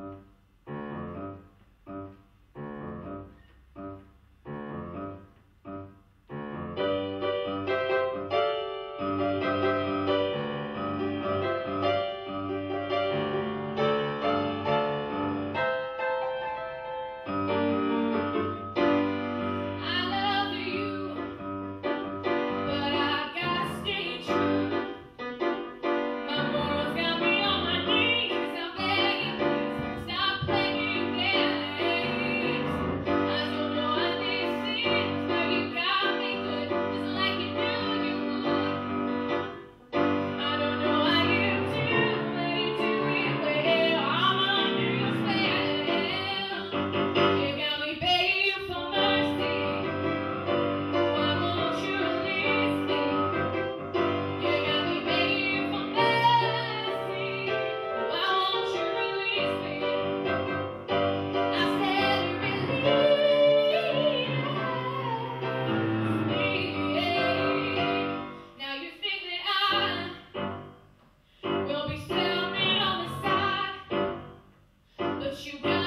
Bye. you do.